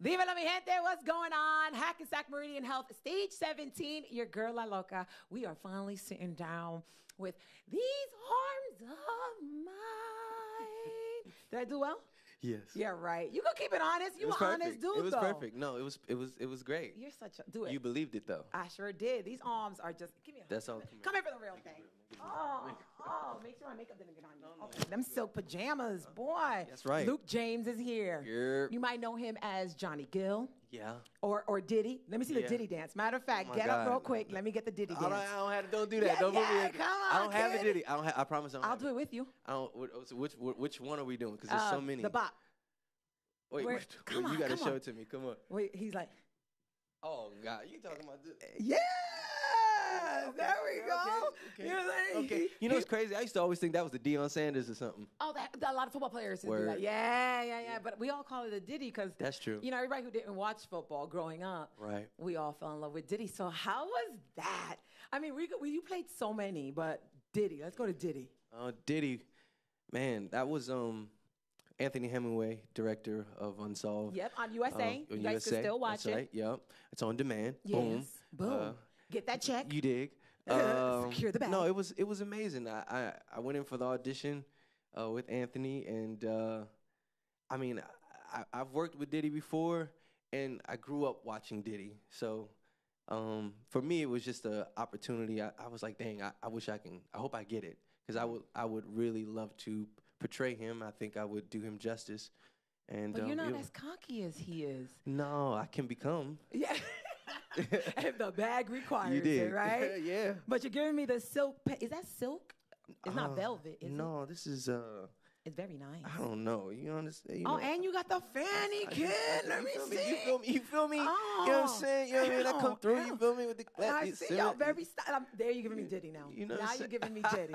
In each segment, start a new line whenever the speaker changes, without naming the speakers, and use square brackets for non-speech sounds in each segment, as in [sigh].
Viva la mi gente, what's going on? Hackensack Meridian Health, stage 17, your girl La Loca. We are finally sitting down with these arms of mine. Did I do well?
Yes.
Yeah, right. You gonna keep it honest. You an honest dude,
It was
though.
perfect. No, it was it was it was great.
You're such a do it.
You believed it though.
I sure did. These arms are just. Give me a. hug.
That's all.
Come here for the real thing. Oh, oh, make sure my makeup didn't get on you. Okay, them silk pajamas, boy.
That's right.
Luke James is here.
Yerp.
You might know him as Johnny Gill
Yeah.
or or Diddy. Let me see the
Yeah.
Diddy dance. Matter of fact,
Oh my
get up real quick. Let me get the Diddy
I don't,
dance.
I don't have. Don't do that.
Yeah,
don't put me
yeah,
in-
come
I don't have
kid.
a ditty. I don't. Ha- I promise. I don't
I'll
have
do it with you.
I don't. so Which which one are we doing? Because there's
Uh,
so many.
The bop.
Wait,
Where-
which,
come
you
on,
gotta show
on.
it to me. Come on.
Wait, he's like,
Oh God, you talking about this?
yeah. There we go.
Okay.
You know what I'm saying?
Okay. You know what's crazy? I used to always think that was the Deion Sanders or something.
Oh, that, a lot of football players do that. Yeah, yeah, yeah. But we all call it a Diddy because
That's true.
You know, everybody who didn't watch football growing up,
Right.
we all fell in love with Diddy. So how was that? I mean, we, we you played so many, but Diddy. Let's go to Diddy.
Uh, Diddy, man, that was um Anthony Hemingway, director of Unsolved.
Yep, on USA.
Uh, on
you guys
USA.
can still watch
That's
it.
Right. Yep. It's on demand.
Yes.
Boom.
Boom.
Uh,
Get that check.
You dig? [laughs] Um,
Secure the bag.
No, it was it was amazing. I I, I went in for the audition uh, with Anthony, and uh, I mean, I, I've worked with Diddy before, and I grew up watching Diddy. So um, for me, it was just an opportunity. I, I was like, dang, I, I wish I can. I hope I get it because I would I would really love to portray him. I think I would do him justice. And
but
um,
you're not as cocky as he is.
no, I can become.
Yeah. [laughs] [laughs] if the bag requires
you did,
it, right? [laughs]
yeah.
But you're giving me the silk. Pa- is that silk? It's not
Uh,
velvet, is it?
no, this is uh
It's very nice.
I don't know. You understand? You
Oh,
know,
and you got the fanny,
I [laughs]
kid. Let me see.
You feel me? You feel me? you know what I'm
Oh,
saying? You know what I mean? I come through. You feel me with the
I
you
see y'all very style. There you're giving me Diddy now.
You know
now you're giving me Diddy.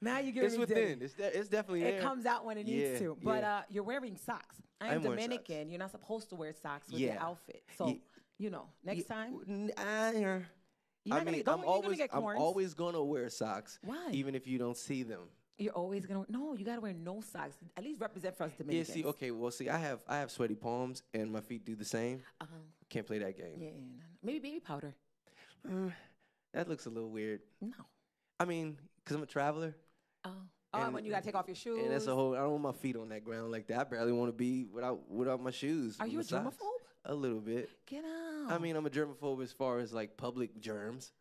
Now you're giving
It's
me
within.
Diddy.
It's de- it's definitely
It
there.
comes out when it needs
Yeah,
to. But
yeah.
uh, you're wearing socks. I'm. Dominican. You're not supposed to wear socks with your outfit. So, you know, next
Yeah,
time.
I,
You're
I mean,
don't-
I'm always I'm always gonna wear socks,
Why?
even if you don't see them.
You're always gonna no. You gotta wear no socks. At least represent for us
Yeah.
Dominicans.
See. Okay. Well. See. I have I have sweaty palms, and my feet do the same.
Uh huh.
Can't play that game.
yeah, no, no. maybe baby powder.
Uh, that looks a little weird.
No.
I mean, cause I'm a traveler.
Oh. Oh,
And-
when you gotta take off your shoes.
And that's a whole. I don't want my feet on that ground like that. I barely want to be without without my shoes.
Are you a germaphobe?
A little bit.
Get out.
I mean, I'm a germaphobe as far as like public germs.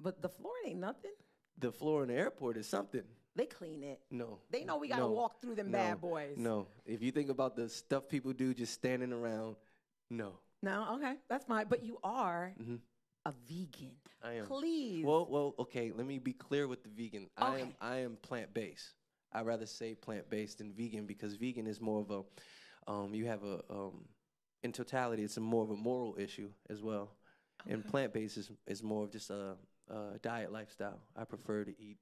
but the floor ain't nothing.
The floor in the airport is something.
They clean it.
No.
They know we gotta
No.
walk through them
no,
bad boys.
No. If you think about the stuff people do just standing around, no.
No, okay, that's fine. But you are
Mhm.
a vegan.
I am.
Please.
Well, well, okay. Let me be clear with the vegan. I am
Okay.
I am plant based. I'd rather say plant based than vegan because vegan is more of a um, you have a um, in totality it's a more of a moral issue as well. And plant based is is more of just a, a diet lifestyle. I prefer to eat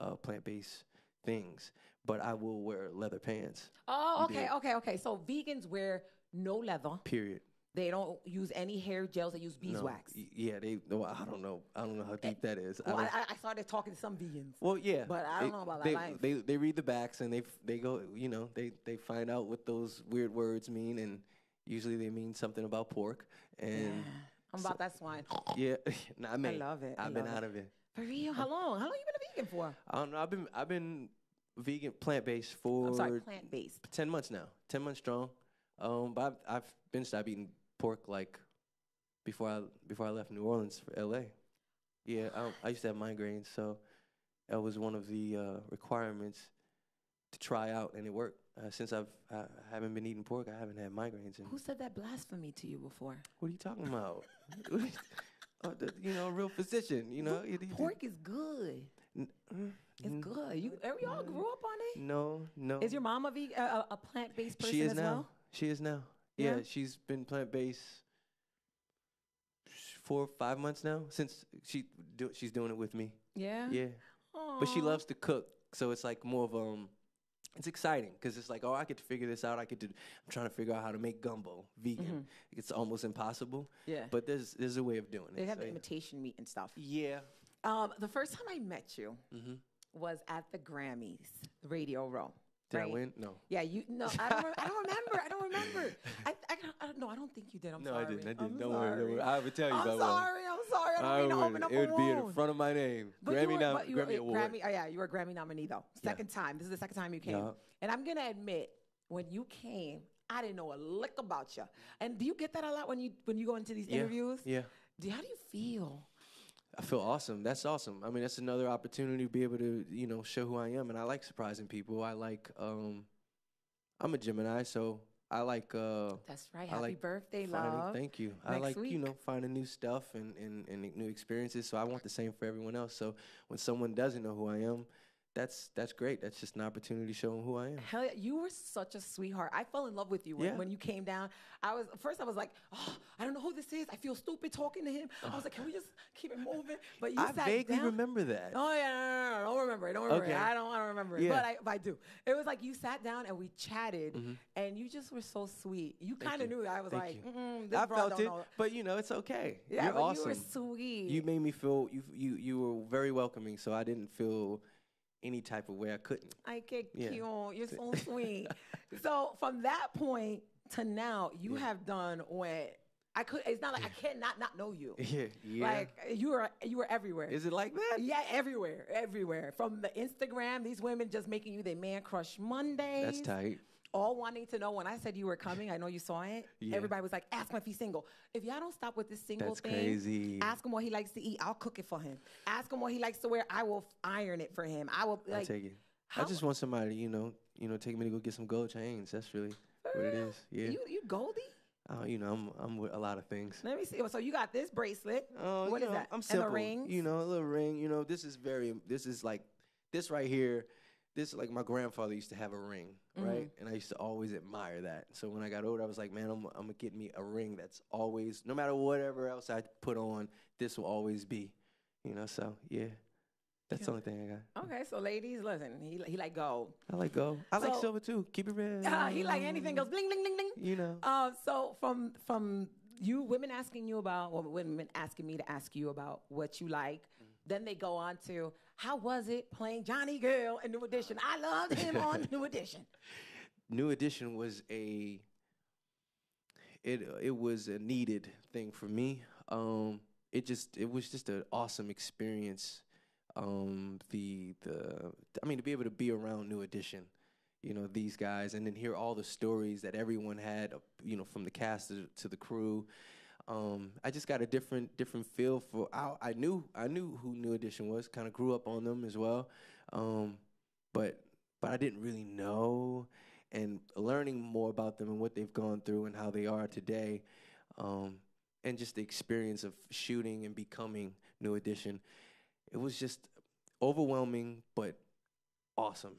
uh, plant based things, but I will wear leather pants.
oh, okay, okay, okay. So vegans wear no leather.
Period.
They don't use any hair gels. They use beeswax.
Y- Yeah, they. No, I don't know. I don't know how deep that is. I
Well,
don't-
I, I started talking to some vegans.
Well, yeah,
But I don't know about that
they. They they read the backs and they they go, you know, they they find out what those weird words mean, and usually they mean something about pork. And
Yeah, I'm about that swine.
yeah, [laughs] not me.
love it, I
I've been
love
out of it.
For real? How long? How long you been a vegan for?
I don't know. I've been I've been vegan plant based for
I'm sorry, plant based.
ten months now. Ten months strong. Um, but I've, I've been stopped eating pork like before I before I left New Orleans for L.A. Yeah, I, I used to have migraines, so that was one of the uh, requirements to try out, and it worked. Uh, since I've I, haven't been eating pork, I haven't had migraines. And
Who said that blasphemy to you before?
what are you talking about? oh, [laughs] the, you know, a real physician. You know, it- it-
Pork is good.
N- mm,
It's
mm,
good. You, we all grew up on it.
No, no.
Is your mom a vegan, a, a- plant based person
She is
as
now.
well?
She is now. Yeah,
Yeah?
she's been plant based four, five months now since she do, she's doing it with me.
Yeah.
Yeah, but she loves to cook, so it's like more of um, it's exciting because it's like oh I get to figure this out. I get to I'm trying to figure out how to make gumbo vegan.
Mhm.
It's almost impossible,
Yeah.
but there's there's a way of doing it.
they have
so
the
yeah.
imitation meat and stuff.
yeah.
Um, the first time I met you
hmm
was at the Grammys, Radio Row.
Did I win? No.
Yeah, you no, I don't. Re- I don't [laughs] remember. I don't remember. I, I don't, I don't know. I don't think you did. I'm
no,
sorry.
I didn't. I didn't. Don't worry. Don't worry. I would tell you
I'm
about one.
sorry. I'm sorry. I don't
I
mean to open up
It would be in front of my name.
But
Grammy
you were,
nom-
but you were,
Grammy award.
Grammy, oh yeah, you were a Grammy nominee though.
Yeah.
Second time. This is the second time you came.
Yeah.
And I'm gonna admit, when you came, I didn't know a lick about you. And do you get that a lot when you when you go into these
Yeah.
interviews?
Yeah.
Do, how do you feel?
I feel awesome. That's awesome. I mean, that's another opportunity to be able to, you know, show who I am. And I like surprising people. I like, um, I'm a Gemini, so I like, uh,
That's right.
I
Happy
like
birthday,
finding,
love.
thank you. I
Next
like, you know, finding new stuff and, and, and new experiences. So I want the same for everyone else. So when someone doesn't know who I am, that's that's great. That's just an opportunity to show them who I am.
Hell, yeah, you were such a sweetheart. I fell in love with you when,
Yeah.
when you came down. I was first. I was like, oh, I don't know who this is. I feel stupid talking to him. I was like, can we just keep it moving? But you
I
sat
vaguely
down.
remember that.
Oh yeah, no, no, no, no, don't remember it. Don't remember
Okay.
it. I don't. I don't remember it.
Yeah.
But I, but I do. It was like you sat down and we chatted, and you just were so sweet. You kind of
Mm-hmm.
knew. I was
Thank
like. Mm-mm, this
I felt it,
know.
but you know, it's okay.
Yeah,
You're awesome.
you were sweet.
You made me feel you you you were very welcoming, so I didn't feel any type of way I couldn't.
I get
Yeah.
cute. You're so [laughs] sweet. so from that point to now, you
Yeah.
have done what I could. It's not like I cannot not know you. [laughs]
Yeah, yeah.
Like you were you were everywhere.
is it like that?
yeah, everywhere, everywhere. From the Instagram, these women just making you their man crush Mondays.
That's tight.
All wanting to know when I said you were coming. I know you saw it.
Yeah.
Everybody was like, "Ask him if he's single." If y'all don't stop with this single
That's
thing,
crazy.
ask him what he likes to eat. I'll cook it for him. Ask him what he likes to wear. I will iron it for him. I will
I
like.
take it.
how-
I just want somebody, you know, you know, take me to go get some gold chains. That's really what it is. Yeah.
You you Goldie?
Uh, you know, I'm I'm with a lot of things.
Let me see. So you got this bracelet.
Oh,
What is
know,
that?
I'm
And the
simple.
rings?
You know, a little ring. You know, this is very. This is like, this right here. This is like my grandfather used to have a ring,
Mm-hmm.
right? And I used to always admire that. So when I got older, I was like, man, I'm, I'm gonna get me a ring that's always, no matter whatever else I put on, this will always be. You know, so yeah, that's the only thing I got.
Okay, so ladies, listen. He he like gold.
I like gold. I like silver too. Keep it red.
Ah, he like anything goes bling bling bling bling.
You know.
Uh, so from from you women asking you about well, women asking me to ask you about what you like, then they go on to how was it playing Johnny Gill in New Edition? I loved him on [laughs] New Edition.
New Edition was a it it was a needed thing for me. Um, it just it was just an awesome experience. Um, the the I mean to be able to be around New Edition, you know these guys, and then hear all the stories that everyone had, you know, from the cast to, to the crew. Um, I just got a different different feel for. I, I knew I knew who New Edition was. Kind of grew up on them as well, um, but but I didn't really know. And learning more about them and what they've gone through and how they are today, um, and just the experience of shooting and becoming New Edition, it was just overwhelming but awesome.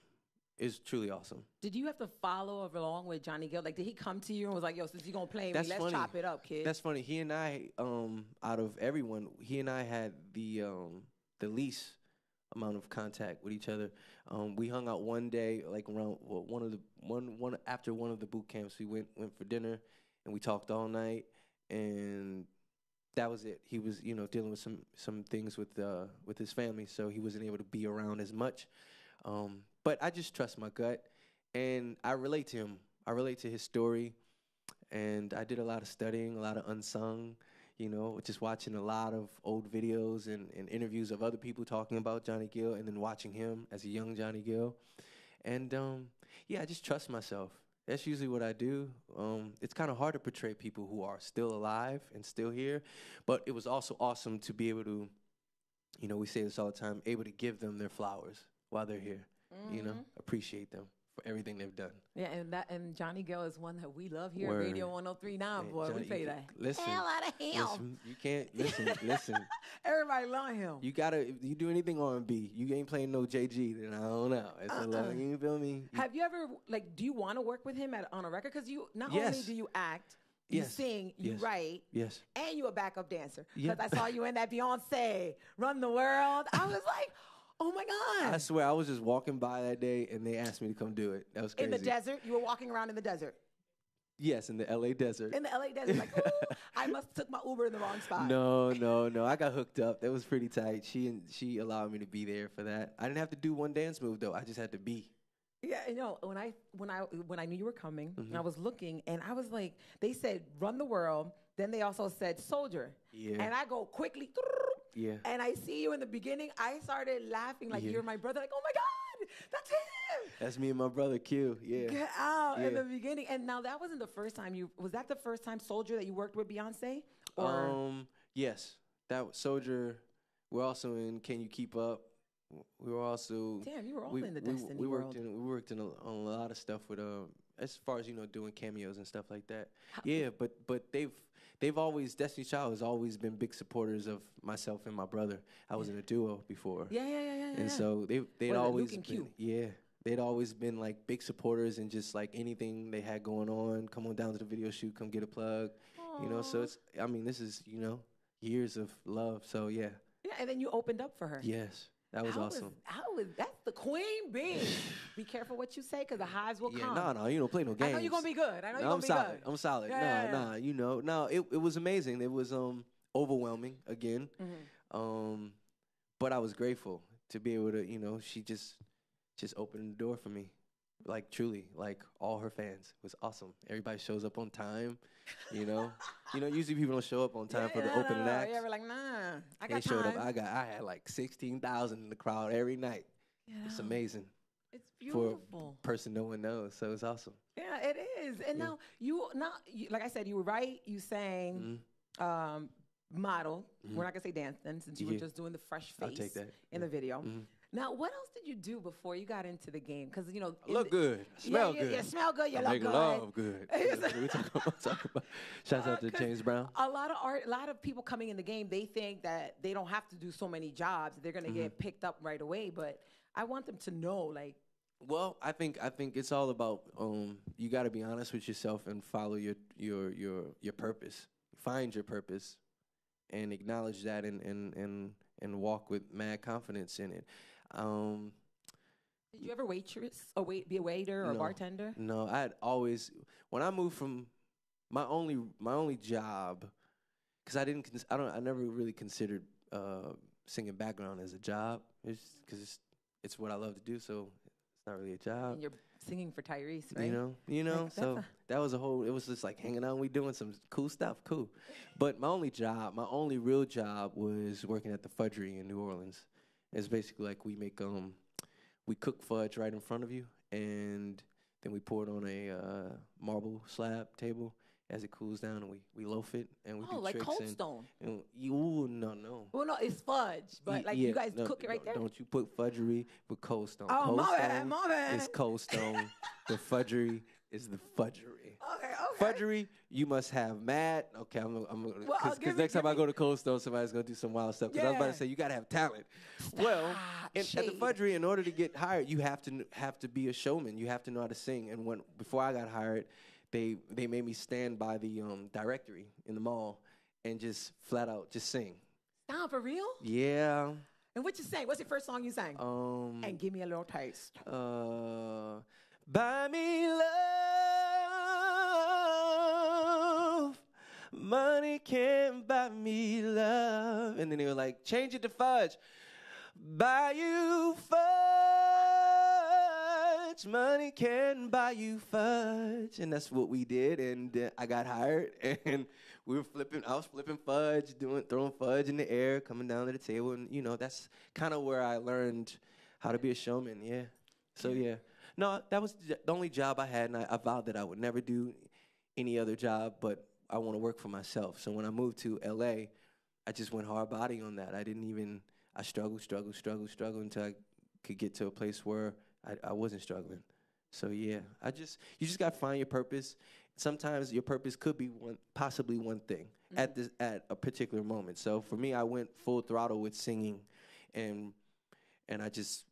It's truly awesome.
Did you have to follow along with Johnny Gill? Like, did he come to you and was like, "Yo, since you gonna play
That's
me, let's
funny.
chop it up, kid"?
That's funny. He and I, um, out of everyone, he and I had the um, the least amount of contact with each other. Um, we hung out one day, like around well, one of the one one after one of the boot camps. We went went for dinner and we talked all night, and that was it. He was, you know, dealing with some some things with uh, with his family, so he wasn't able to be around as much. Um, but I just trust my gut, and I relate to him. I relate to his story, and I did a lot of studying, a lot of unsung. You know, just watching a lot of old videos and, and interviews of other people talking about Johnny Gill, and then watching him as a young Johnny Gill. And um, yeah, I just trust myself. That's usually what I do. Um, it's kind of hard to portray people who are still alive and still here, but it was also awesome to be able to, you know, we say this all the time, able to give them their flowers while they're here. You know,
Mm-hmm.
appreciate them for everything they've done.
Yeah, and that and Johnny Gill is one that we love here
Word.
at Radio 1039,
Man,
boy.
Johnny,
we play
you
that.
can- listen,
Hell out of him.
Listen, you can't listen. [laughs] listen,
Everybody love him.
you gotta. If you do anything R and B, you ain't playing no JG. Then I don't know. It's a
Uh-uh.
lot. You feel me?
Have you ever like? Do you want to work with him at, on a record? Because you not only do you act, you
Yes.
sing, you
Yes.
write,
Yes.
and you a backup dancer.
Yeah.
Because I saw you in that Beyonce "Run the World." I was [laughs] like, oh my god!
I swear, I was just walking by that day, and they asked me to come do it. That was crazy.
in the desert, you were walking around in the desert,
Yes, in the L.A. desert.
in the LA desert. Like, [laughs] ooh, I must have took my Uber in the wrong spot.
No, no, no. I got hooked up. That was pretty tight. She and she allowed me to be there for that. I didn't have to do one dance move though. I just had to be.
Yeah, you know, when I when I when I knew you were coming,
Mm-hmm.
I was looking and I was like, they said run the world. Then they also said soldier.
Yeah.
And I go quickly.
Yeah.
And I see you in the beginning. I started laughing like
Yeah.
you're my brother. Like, oh my God, that's him.
That's me and my brother Q. Yeah.
Get out in the beginning. And now that wasn't the first time you was that the first time Soldier that you worked with Beyonce? Or
Um. Yes. That was Soldier. We're also in Can You Keep Up? We were also.
damn, you were all
we,
in the
we,
Destiny
we worked
world.
in we worked in a, on a lot of stuff with uh as far as you know doing cameos and stuff like that. Yeah, but but they've they've always Destiny Child has always been big supporters of myself and my brother. I was in a duo before.
yeah, yeah, yeah, yeah.
And
yeah.
so they they'd
What is it, Luke
always been,
Q?
yeah they'd always been like big supporters and just like anything they had going on come on down to the video shoot come get a plug you know so it's I mean this is you know years of love so yeah
yeah, and then you opened up for her.
yes that was
How
awesome
Is, how is that's the queen bee? [sighs] Be careful what you say, because the highs will
yeah
come.
no no you don't play no games
I know you're gonna be good. I know
No,
you're
I'm
gonna be
solid
good.
I'm solid
Yeah, yeah.
no you know no it it was amazing it was um overwhelming again
Mm-hmm.
um but I was grateful to be able to you know she just just opened the door for me like truly like all her fans it was awesome everybody shows up on time you know you know usually people don't show up on time
Yeah,
for the
no,
opening
no,
acts
Yeah, we're like, nah, I
they showed
time.
up i got i had like 16000 in the crowd every night it's
Yeah.
amazing
It's
for
beautiful.
a person no one knows so it's awesome
Yeah, it is. And
Yeah.
now you not you, like I said, you were right. You sang
Mhm.
um, model. We're not gonna say dancing since you were just doing the fresh face
I'll take that.
in the video. Now, what else did you do before you got into the game? Because you know,
look good smell
yeah,
good
Yeah, you smell good. You
I
look
make
good.
love good [laughs] we talk about, talk about shouts out to
Uh,
james brown
A lot of art, a lot of people coming in the game, they think that they don't have to do so many jobs. They're gonna
Mm-hmm.
get picked up right away. But I want them to know, like,
Well, I think I think it's all about um, you got to be honest with yourself and follow your your your your purpose. Find your purpose, and acknowledge that, and and and and walk with mad confidence in it. Um,
did you ever waitress or wait, be a waiter or
No.
bartender?
no, I had always when I moved from my only my only job because I didn't cons- I don't I never really considered uh, singing background as a job. It's because it's it's what I love to do, so it's not really a job.
And you're singing for Tyrese, right?
You know, you know.
that's
so that was a whole. It was just like hanging out. and We doing some cool stuff, cool. But my only job, my only real job, was working at the Fudgery in New Orleans. It's basically like we make um, we cook fudge right in front of you, and then we pour it on a uh, marble slab table as it cools down, and we we loaf it and we
Oh,
do
like
tricks
Cold
and,
Stone.
and you ooh, no no.
Well, no, it's fudge, but like
yeah,
you guys
no,
cook it right there.
Don't you put fudgery with cold stone?
Oh,
cold
my bad,
stone
my bad.
is cold stone. [laughs] the fudgery is the fudgery.
Okay, okay.
Fudgery, you must have mad. Okay, I'm, I'm because
give me-
next time I go to Cold Stone, somebody's gonna do some wild stuff. Because I was about to say you gotta have talent. Well, in, at the. Fudgery, in order to get hired, you have to have to be a showman. You have to know how to sing. And when before I got hired, they they made me stand by the um, directory in the mall and just flat out just sing.
Stop for real?
Yeah.
And what you sang? What's your first song you sang?
Um.
and give me a little taste.
Uh, buy me love. Money can't buy me love. And then they were like, change it to fudge. Buy you fudge. Money can buy you fudge. And that's what we did. And uh, I got hired. [laughs] And we were flipping, I was flipping fudge, doing throwing fudge in the air, coming down to the table. And, you know, that's kind of where I learned how to be a showman. Yeah. So, yeah. No, that was the only job I had. And I, I vowed that I would never do any other job, but I want to work for myself. So when I moved to LA, I just went hard body on that. I didn't even, I struggled, struggled, struggled, struggled until I could get to a place where I, I wasn't struggling. So yeah, I just, you just got to find your purpose. Sometimes your purpose could be one, possibly one thing mm-hmm. at this, at a particular moment. So for me, I went full throttle with singing and, and I just,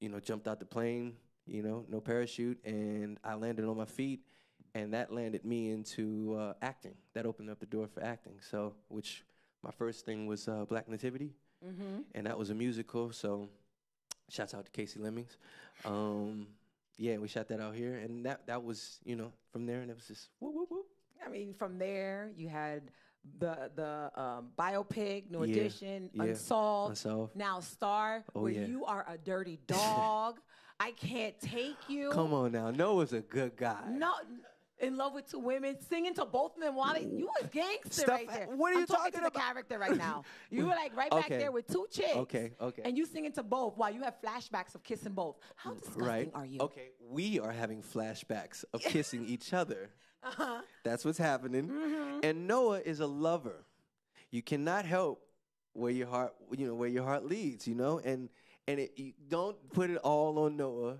you know, jumped out the plane, you know, no parachute, and I landed on my feet and that landed me into uh, acting. That opened up the door for acting. So, which my first thing was uh, Black Nativity,
Mm-hmm.
and that was a musical. So, shouts out to Kasi Lemmons. Um, yeah, we shot that out here, and that that was you know from there, and it was just whoop whoop whoop.
I mean, from there you had the the um, biopic, New
Yeah,
Edition,
yeah,
Unsolved.
Unsolved.
Now Star,
Oh,
where
yeah.
you are a dirty [laughs] dog. I can't take you.
Come on now, Noah's a good guy.
No, in love with two women, singing to both of them while they, you a gangster
Stuff-
right there.
what are you
I'm talking,
talking
to
about?
the character right now. [laughs] You were like right back
Okay.
there with two chicks.
Okay, okay.
And you singing to both while you have flashbacks of kissing both. How disgusting
right?
are you?
Okay, we are having flashbacks of [laughs] kissing each other.
Uh-huh.
That's what's happening.
Mm-hmm.
And Noah is a lover. You cannot help where your heart, you know, where your heart leads. You know, and and it, you don't put it all on Noah,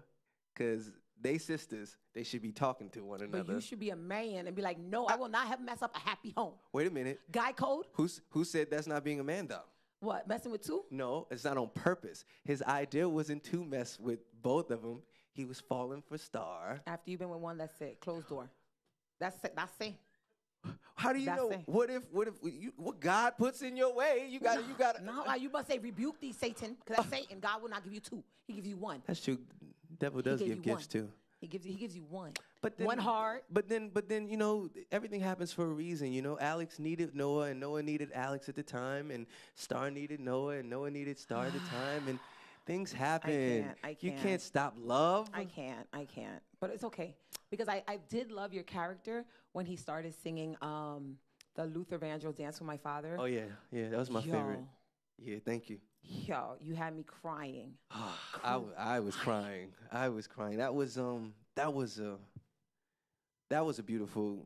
because they sisters. They should be talking to one another.
But you should be a man and be like, no, I will not have mess up a happy home.
Wait a minute.
Guy code?
Who's who said that's not being a man though?
What? Messing with two?
No, it's not on purpose. His idea wasn't to mess with both of them. He was falling for Star.
After you've been with one, that's it. Closed door. That's it. That's it.
How do you
That's
know?
it.
What if what if you, what God puts in your way? You got to you got to
No, you must say rebuke thee, Satan, because that's [laughs] Satan. God will not give you two. He gives you one.
That's true. Devil does give gifts
one.
too.
He gives you. He gives you one.
But then,
one heart.
But then, but then, you know, everything happens for a reason. You know, Alex needed Noah, and Noah needed Alex at the time, and Star needed Noah, and Noah needed Star at the [sighs] time, and things happen.
I can't, I
You
can't.
You can't stop love.
I can't. I can't. But it's okay because I, I did love your character when he started singing um, the Luther Vandross "Dance with My Father."
oh yeah, yeah, that was my
Yo,
favorite. Yeah, thank you.
Yo, you had me crying. [sighs]
I, I was crying. I was crying. That was um that was a that was a beautiful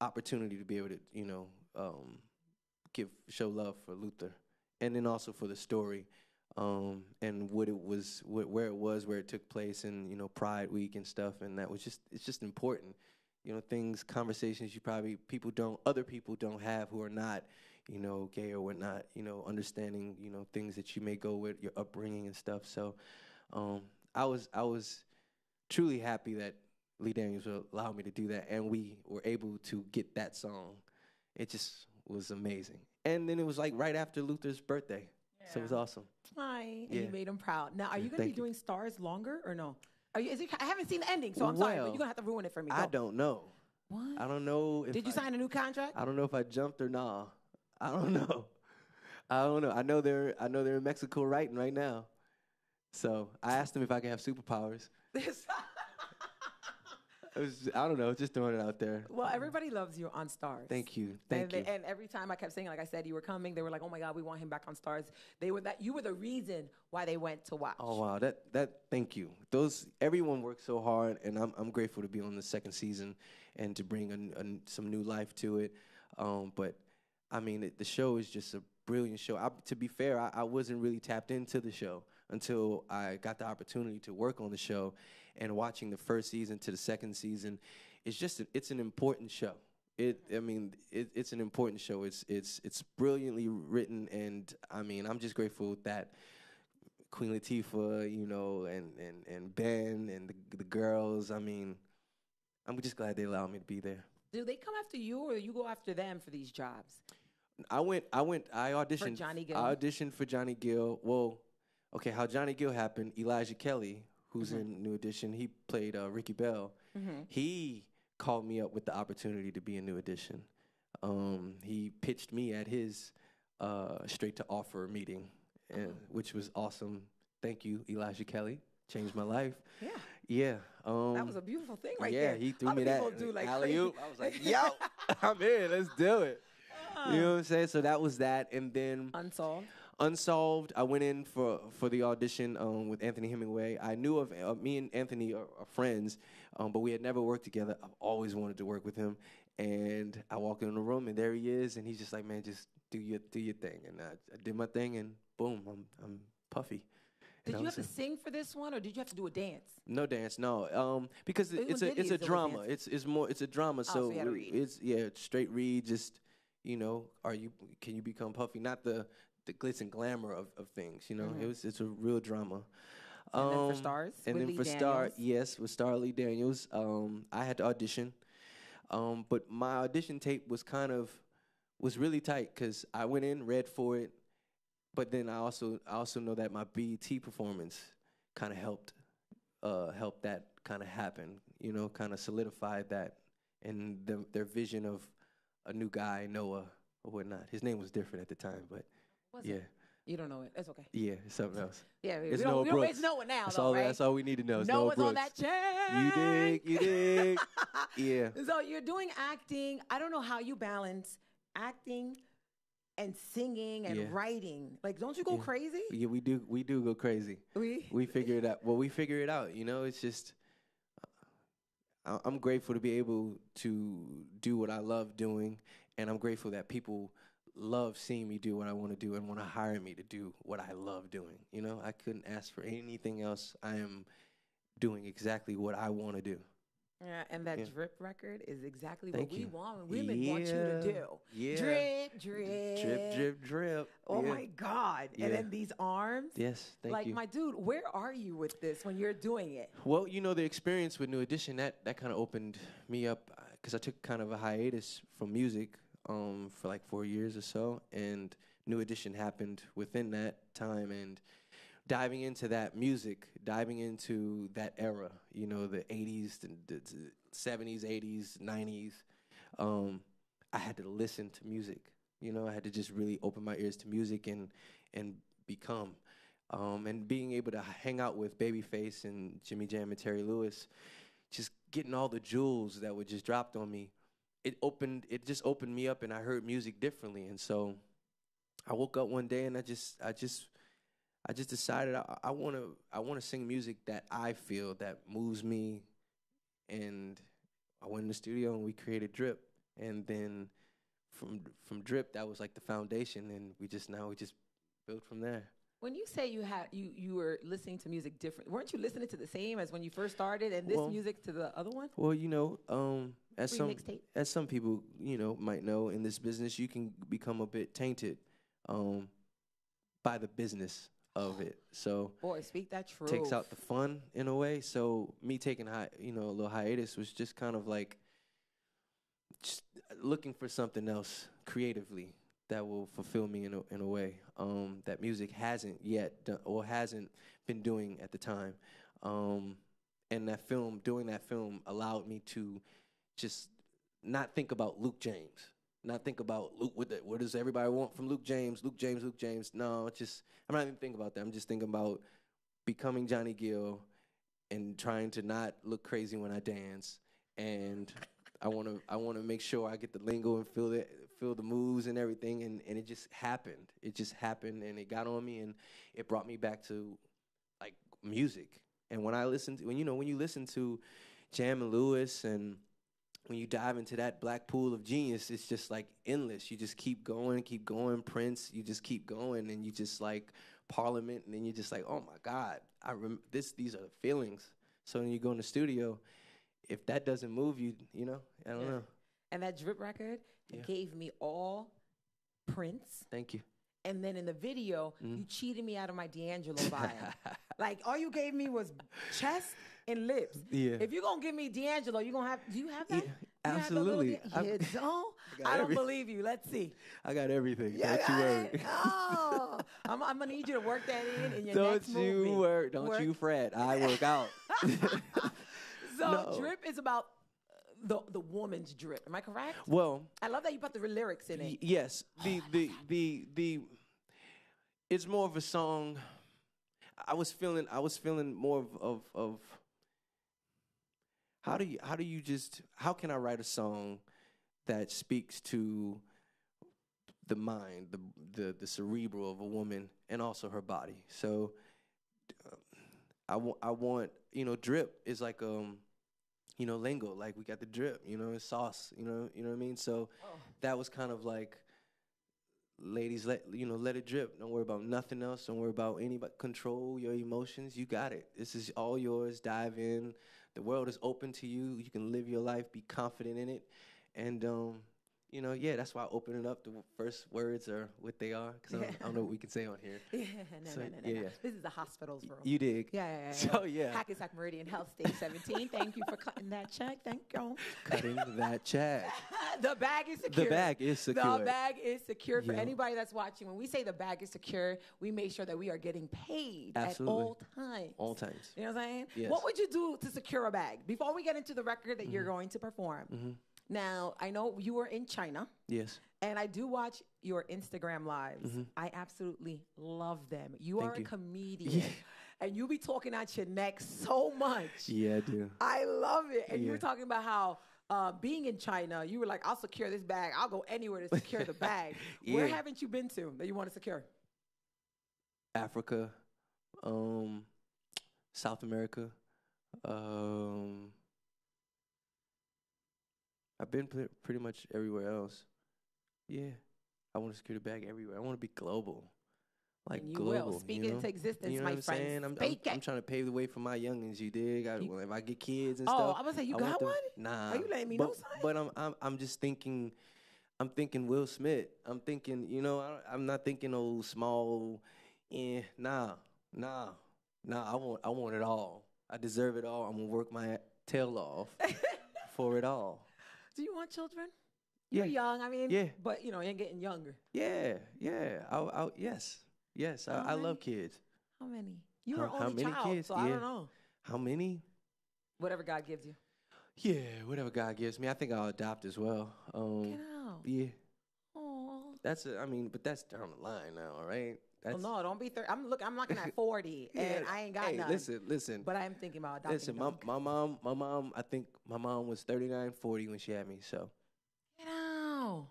opportunity to be able to you know um give show love for Luther, and then also for the story, um and what it was wh- where it was where it took place and you know Pride Week and stuff, and that was just it's just important. You know things conversations you probably people don't other people don't have who are not you know gay or whatnot you know understanding you know things that you may go with your upbringing and stuff so um, I was I was truly happy that Lee Daniels would allow me to do that, and we were able to get that song. It just was amazing. And then it was like right after Luther's birthday, so it was awesome.
Hi, and
Yeah.
you made him proud. Now, are you going to
thank
be
you.
doing stars longer or no? Are you, is it, I haven't seen the ending, so I'm sorry, but you're going to have to ruin it for me.
I don't know.
What?
I don't know. If
Did you
I,
sign a new contract?
I don't know if I jumped or nah. I don't [laughs] know. I don't know. I know they're I know they're in Mexico writing right now. So I asked them if I could have superpowers. [laughs] It was, I don't know, just throwing it out there.
well, everybody loves you on Stars.
Thank you. Thank
and,
you.
they- and every time I kept saying, like I said, you were coming, they were like, "Oh my God, we want him back on Stars." They were that you were the reason why they went to watch.
Oh wow, that that thank you. Those everyone worked so hard, and I'm I'm grateful to be on the second season and to bring an, an, some new life to it. Um, but I mean, the show is just a brilliant show. I, to be fair, I, I wasn't really tapped into the show until I got the opportunity to work on the show, and watching the first season to the second season, it's just a, it's an important show. It, I mean, it, it's an important show. It's it's it's brilliantly written, and I mean, I'm just grateful that Queen Latifah, you know, and and and Ben and the, the girls. I mean, I'm just glad they allowed me to be there.
Do they come after you, or you go after them for these jobs?
I went, I went, I auditioned
Johnny Gill?
I auditioned for Johnny Gill. Well, okay, how Johnny Gill happened? Elijah Kelley, who's
Mm-hmm.
in New Edition, he played uh, Ricky Bell. He called me up with the opportunity to be in New Edition. Um, he pitched me at his uh, straight to offer meeting, and, which was awesome. Thank you, Elijah Kelley. Changed my life.
Yeah.
Yeah. Um,
That was a beautiful thing right
yeah,
there.
he threw
Other
me that
do like. [laughs]
I was like, yo, I'm in. Let's do it. You know what I'm saying? So that was that, and then
Unsolved.
Unsolved. I went in for for the audition um, with Anthony Hemingway. I knew of uh, me and Anthony are, are friends, um, but we had never worked together. I've always wanted to work with him, and I walked in the room, and there he is, and he's just like, "Man, just do your do your thing." And I, I did my thing, and boom, I'm I'm puffy.
Did you have to sing for this one, or did you have to do a dance?
no dance, no. Um, because it-
It
it's a it's a drama.
dance.
It's it's more it's a drama.
so
so
you had to read.
it's yeah, straight read. Just you know, are you can you become puffy? Not the the glitz and glamour of, of things. You know, it was it's a real drama.
Mm-hmm. And then for
Um,
Stars,
and then
Lee
for Star, yes, with Star Lee Daniels, um, I had to audition. Um, but my audition tape was kind of was really tight because I went in, read for it, but then I also I also know that my BET performance kind of helped uh, helped that kind of happen. You know, kind of solidified that and the, their vision of a new guy, Noah or whatnot. His name was different at the time, but
Was
yeah,
it? You don't know it. It's okay.
Yeah, it's something else.
Yeah,
It's
we don't,
Noah
we don't
Brooks.
know it now,
That's
though,
all.
right?
That's all we need to know. It's
no
Noah
on that chair.
You dig? You dig? [laughs] yeah.
So you're doing acting. I don't know how you balance acting and singing and
Yeah.
writing. Like, don't you go
Yeah.
crazy?
Yeah, we do. We do go crazy.
We,
We figure it out. Well, we figure it out. You know, it's just. I'm grateful to be able to do what I love doing, and I'm grateful that people love seeing me do what I want to do and want to hire me to do what I love doing. You know, I couldn't ask for anything else. I am doing exactly what I want to do.
Yeah, and that
Yeah.
drip record is exactly
Thank
what we
you.
want. Women want you to do.
Yeah.
Drip, drip,
Drip, drip, drip.
Oh
Yeah.
my God!
Yeah.
And then these arms.
Yes, thank
like
you.
my dude, where are you with this when you're doing it?
Well, you know, the experience with New Edition that that kind of opened me up because I took kind of a hiatus from music um, for like four years or so, and New Edition happened within that time, and diving into that music, diving into that era, you know, the '80s, the, the, the '70s, '80s, '90s. Um, I had to listen to music. You know, I had to just really open my ears to music and and become. Um, and being able to hang out with Babyface and Jimmy Jam and Terry Lewis, just getting all the jewels that were just dropped on me, it opened. It just opened me up, and I heard music differently. And so, I woke up one day and I just, I just, I just decided I, to, I want to sing music that I feel that moves me. And I went in the studio and we created Drip, and then from from Drip, that was like the foundation, and we just now we just built from there.
When you say you had you you were listening to music different, weren't you listening to the same as when you first started, and this
Well-
music to the other one?
Well, you know, um, as
Free
some
mixtape.
as some people you know might know in this business, you can become a bit tainted um, by the business of it. So
Boy, speak that truth.
takes out the fun in a way. So me taking hi- you know a little hiatus was just kind of like just looking for something else creatively that will fulfill me in a, in a way um, that music hasn't yet done or hasn't been doing at the time. Um, and that film, doing that film, allowed me to just not think about Luke James, not think about Luke. What, the, what does everybody want from Luke James? Luke James, Luke James. No, it's just I'm not even thinking about that. I'm just thinking about becoming Johnny Gill and trying to not look crazy when I dance. And I want to I want to make sure I get the lingo and feel it feel the moves and everything and, and it just happened. It just happened and it got on me and it brought me back to like music. And when I listened to when you know when you listen to Jam and Lewis and when you dive into that black pool of genius, it's just like endless. You just keep going, keep going. Prince, you just keep going, and you just like Parliament, and then you're just like, oh my God, I rem- this. These are the feelings. So when you go in the studio, if that doesn't move you, you know, I don't
Yeah.
know.
And that drip record
Yeah.
gave me all Prince.
Thank you.
And then in the video,
Mm-hmm.
you cheated me out of my D'Angelo vibe. [laughs] like all you gave me was chest and lips.
Yeah.
If you're gonna give me D'Angelo, you're gonna have. Do you have that?
Yeah,
You have
absolutely.
You don't? [laughs]
got
I don't
everything.
believe you. Let's see.
I got everything.
Yeah,
don't you worry.
Oh, [laughs] I'm, I'm gonna need you to work that in in your
Don't
next
you
movie.
worry. Don't you fret. I work out.
So
No.
drip is about the the woman's drip. Am I correct?
well,
I love that you put the lyrics in it.
yes, the the the the it's more of a song. I was feeling I was feeling more of of, of how do you how do you just how can I write a song that speaks to the mind, the the the cerebral of a woman and also her body. So uh, I want I want, you know, drip is like um you know, lingo, like we got the drip, you know, sauce, you know, you know what I mean? So that was kind of like ladies let you know let it drip. Don't worry about nothing else. Don't worry about anybody control your emotions. You got it. This is all yours. Dive in. The world is open to you. You can live your life. Be confident in it. And um you know yeah that's why i open it up the first words are what they are because I, don't- I don't know what we can say on here [laughs]
Yeah, no,
So,
no, no, no,
yeah,
no.
yeah.
This is the hospital's room.
you dig
yeah, yeah, yeah.
so yeah
Hackensack Meridian Health Stage 17. Thank you for cutting that check. Thank you.
cutting that check [laughs]
the bag is secure.
the bag is secure
The bag is secure for
Yeah.
anybody that's watching. When we say the bag is secure, we make sure that we are getting paid
Absolutely.
at all times.
all times
You know what I'm saying?
Yes.
What would you do to secure a bag? Before we get into the record that you're
Mm-hmm.
going to perform, Now, I know you were in China,
Yes.
and I do watch your Instagram lives. I absolutely love them. You
Mm-hmm. Thank
are
you.
a comedian, and you be talking at your neck so much.
Yeah, I do.
I love it. And you were talking about how uh, being in China, you were like, I'll secure this bag. I'll go anywhere to secure the bag. [laughs] Where haven't you been to that you want to secure?
Africa, um, South America. Um, I've been pre- pretty much everywhere else. Yeah, I want to secure the bag everywhere. I want to be global, like
and you
global.
will. Speak
you know?
into existence,
You know
my
what I'm
friend.
saying? I'm, I'm, I'm trying to pave the way for my youngins. You dig? I, well, if I get kids and
Oh,
stuff, Oh,
I was like, you
I
got
them-
one?
Nah.
Are you letting me
but,
know something?
But I'm, I'm I'm just thinking. I'm thinking Will Smith. I'm thinking, you know, I, I'm not thinking old small. Eh, nah, nah, nah. I want I want it all. I deserve it all. I'm gonna work my tail off [laughs] for it all.
Do you want children? You're
Yeah.
young. I mean,
Yeah.
but you know, you're getting younger.
Yeah, yeah. I, I, yes, yes. I, I love kids.
How many? You
How-
were
how
only
many
child,
kids?
so I don't know.
How many?
Whatever God gives you.
Yeah, whatever God gives me. I think I'll adopt as well. Um,
Get out.
yeah,
Aw.
that's. A, I mean, but that's down the line now, all right? That's,
Well, no, don't be. Thir- I'm look. I'm looking at 40, [laughs]
Yeah,
and I ain't got
hey,
none.
Listen, listen.
But I am thinking about adopting.
Listen, my, my mom, my mom, I think my mom was 39, 40 when she had me. So
Get out.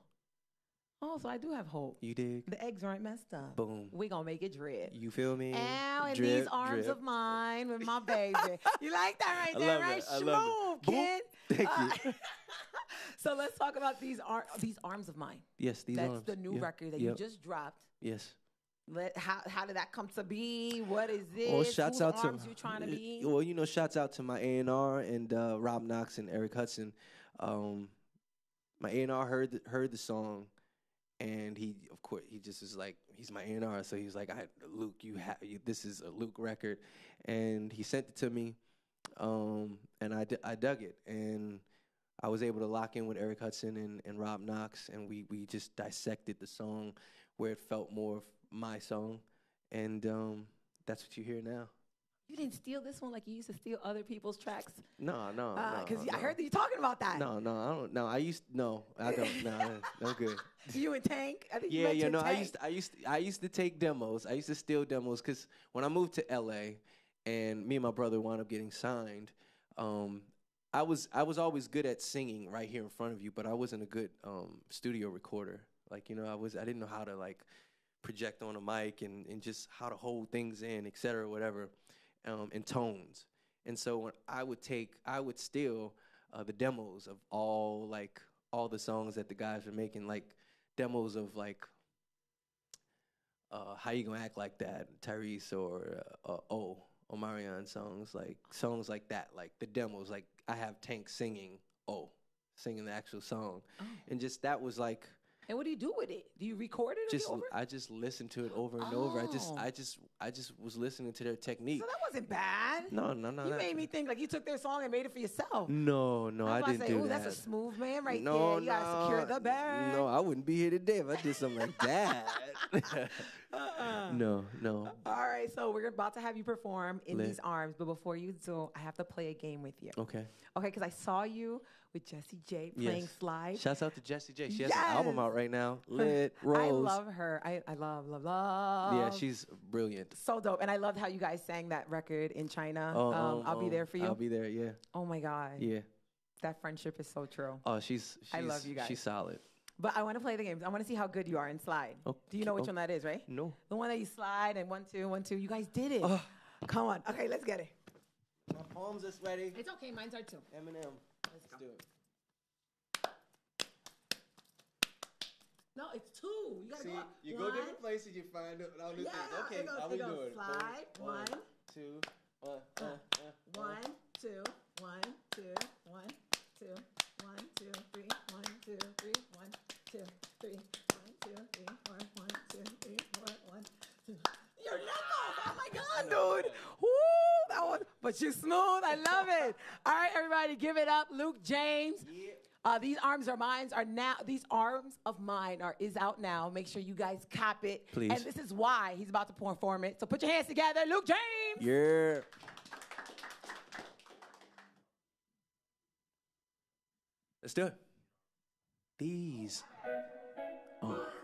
Oh, so I do have hope.
you dig?
The eggs aren't messed up.
Boom.
We gonna make it dread.
You feel me?
Ow, in
Drip,
these arms
drip.
of mine with my baby. [laughs] you like that right
I
there,
love
right?
it. I love
Smooth,
it.
kid.
Thank
Uh,
you. [laughs]
so let's talk about these ar- these arms of mine.
Yes, these
That's
arms.
the new
Yep,
record that
yep,
you just dropped.
Yes.
Let, how how did that come to be? What is this?
Well, shouts
Whose
out to
you trying to be?
Well, you know, shouts out to my A and R and uh, Rob Knox and Eric Hudson. Um, my A and R heard the, heard the song, and he, of course, he just is like, he's my A and R, so he's like, I, Luke, you have this is a Luke record, and he sent it to me, um, and I, d- I dug it, and I was able to lock in with Eric Hudson and, and Rob Knox, and we we just dissected the song where it felt more of my song, and um, that's what you hear now.
You didn't steal this one like you used to steal other people's tracks?
No, no,
Because
no,
I heard that you talking about that.
No, no, I don't. No, I used. No, I don't. no, no good. [laughs]
You and Tank? I think you
Yeah, yeah.
mentioned
No, I used. To, I used. To, I used to take demos. I used to steal demos because when I moved to LA, and me and my brother wound up getting signed. Um, I was. I was always good at singing right here in front of you, but I wasn't a good um, studio recorder. Like you know, I was. I didn't know how to like project on a mic and, and just how to hold things in, et cetera, whatever, um, and tones. And so when I would take, I would steal uh, the demos of all like all the songs that the guys were making, like demos of like uh, how you gonna act like that, Tyrese or uh, uh, O Omarion songs, like songs like that, like the demos, like I have Tank singing O, singing the actual song,
Oh.
and just that was like
And what do you do with it? Do you record it?
just
over?
I just listened to it over and over. I just
Oh.
I just I just was listening to their technique.
so that wasn't bad.
No, no, no.
you
that-
made me think like you took their song and made it for yourself.
No, no, I didn't
say,
do
"Ooh,
that.
that's a smooth man right
no,
there. You gotta secure the bag.
No, I wouldn't be here today if I did something like that. [laughs]
Uh-uh.
no, no.
All right, so we're about to have you perform in
Lit.
these arms, but before you do, I have to play a game with you.
Okay.
Okay, because I saw you with Jessie J playing
Yes.
slide.
Shouts out to Jessie J. She has an album out right now. [laughs] Lit Rose.
I love her. I, I love, love, love.
Yeah, she's brilliant.
so dope. And I loved how you guys sang that record in China.
Oh,
um, I'll be
um,
there for you.
I'll be there. Yeah,
oh my God.
yeah.
That friendship is so true.
Oh, she's. she's
I love you guys.
She's solid.
But I want to play the games. I want to see how good you are in slide. Do you know which
oh.
one that is, right?
No.
The one that you slide and one, two, one, two. You guys did it.
Oh.
Come on. Okay, let's get it.
My palms are sweaty.
It's okay. Mine's are too.
Eminem.
Let's go.
do it.
No, it's two. You gotta
See,
go up.
you
one,
go different places, you find out all new
Yeah,
things. Okay,
it goes-
how we
goes
doing?
slide,
Boom. uh, uh, uh,
One, two, one, two, one, two, one, two, three, one, two, three, one, two, three, one, two, three, four, one, two, three, four, one, two. Your knuckles! Oh my God, dude! Woo! That one, but you're smooth. I love it. All right, everybody, give it up, Luke James.
Yeah.
Uh, these arms are mine are now. These arms of mine are is out now. Make sure you guys cop it.
Please.
And this is why he's about to perform it. So put your hands together, Luke James.
Yeah. Let's do it. These. Oh.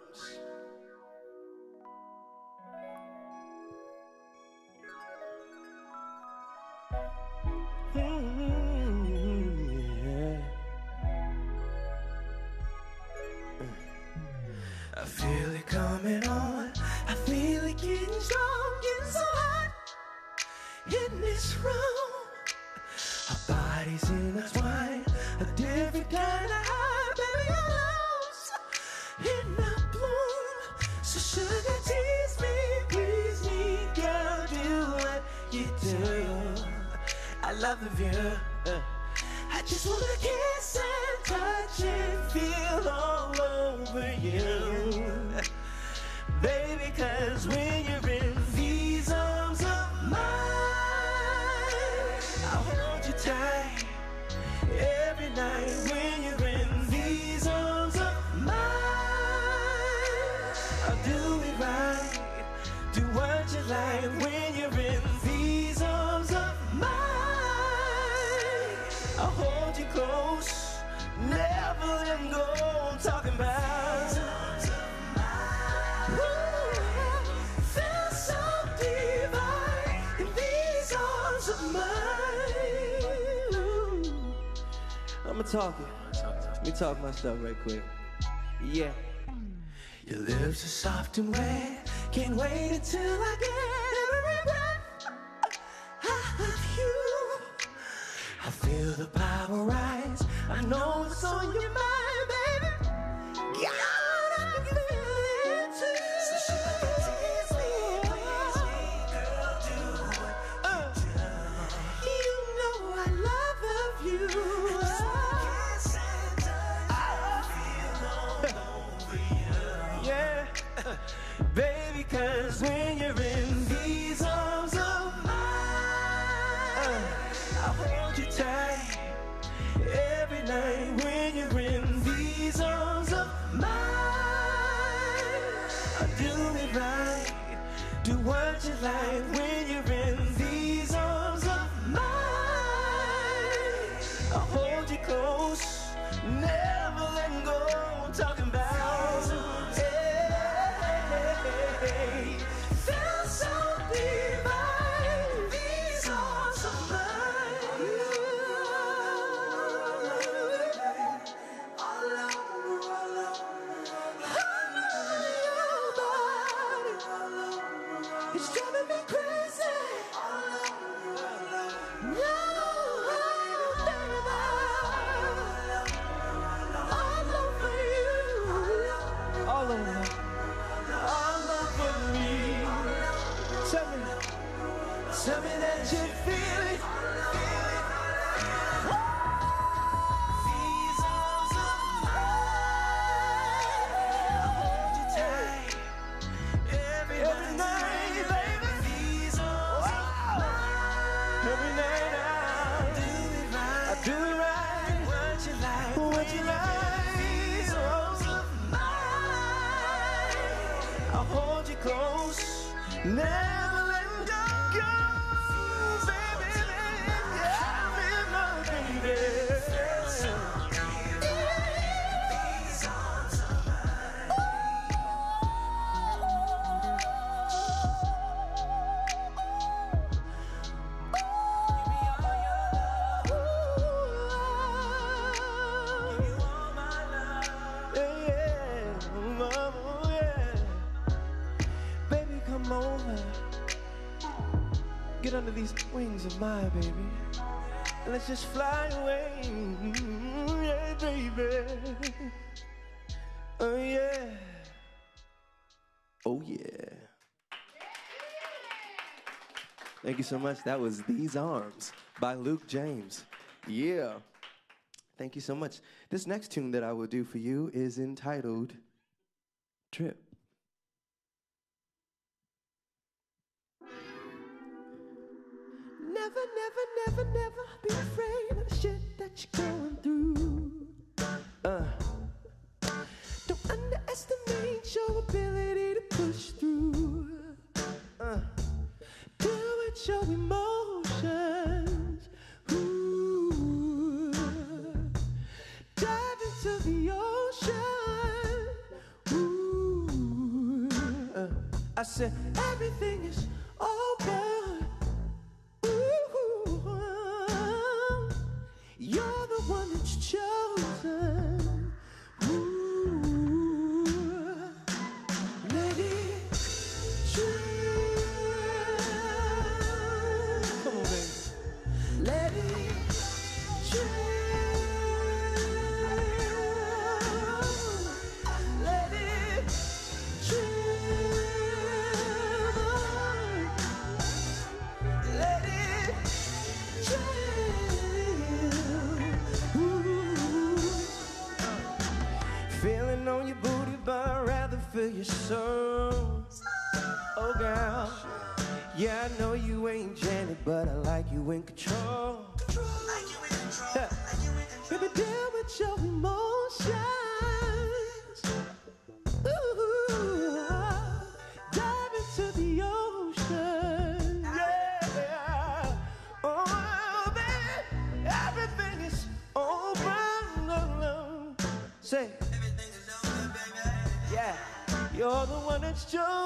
talking. Let me talk my stuff right quick. Yeah. Your lips are soft and wet. Can't wait until I get every breath out of you. I feel the power rise. I know it's on your mind. Now just fly away. Mm, yeah, baby. Oh, yeah. Oh, yeah. Thank you so much. That was These Arms by Luke James. Yeah. Thank you so much. This next tune that I will do for you is entitled Drip. never, never, never, never be afraid of the shit that you're going through. Uh. Don't underestimate your ability to push through. Uh. Deal with your emotions. Ooh. Dive into the ocean. Ooh. Uh. I said, everything is. The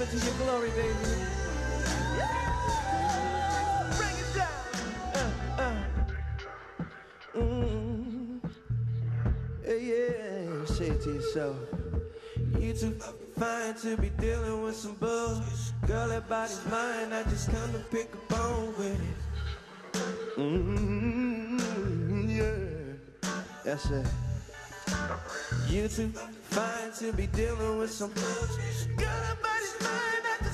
Step into your glory, baby. Yeah. Bring it down. Uh, uh. Mm. Yeah, say to yourself. You too fine to be dealing with some bull. Girl, that body's mine. I just come to pick a bone with it. Mm, yeah, that's it. You too fine to be dealing with some. Girl,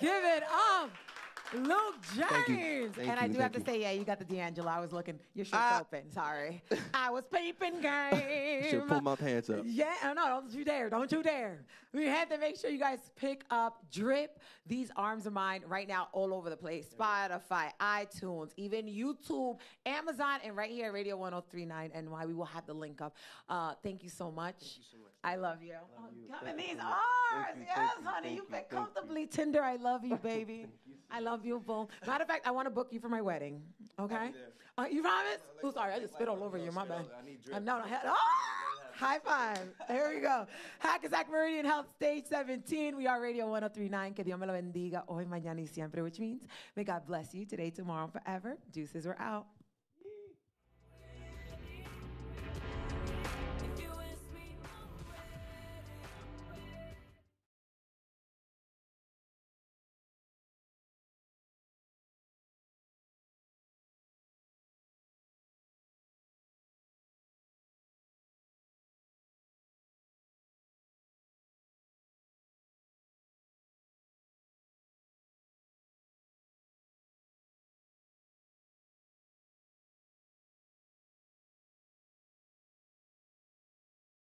body's mine. I just come to pick a bone with it. Drill, baby. Feel it coming down, feel it coming down now.
Yes, give it up. Luke James.
Thank you. Thank
and I
you,
do have
thank
to
you.
say, yeah, you got the D'Angelo. I was looking, your shirt's
Ah.
open. Sorry. [laughs] I was peeping game.
Should pull my pants up.
Yeah, oh, no, don't you dare. Don't you dare. We had to make sure you guys pick up Drip. These arms are mine right now all over the place. Spotify, iTunes, even YouTube, Amazon, and right here, at Radio 1039 NY. We will have the link up. Uh, thank you so much. Thank you so much. I love you. Oh, come in these
you.
arms.
You,
yes,
you,
honey. You
you,
fit
thank you.
comfortably tender. I love you, [laughs] baby. I love you, boom. Matter of fact, I want to book you for my wedding. Okay? Uh, you promise? Oh, sorry. I just spit all over you. My bad. I know. I had, oh! High five. There we go. Hackensack Meridian Health, stage 17. We are Radio 1039. Que Dios me lo bendiga hoy, mañana y siempre, which means may God bless you today, tomorrow, forever. Deuces, we're out.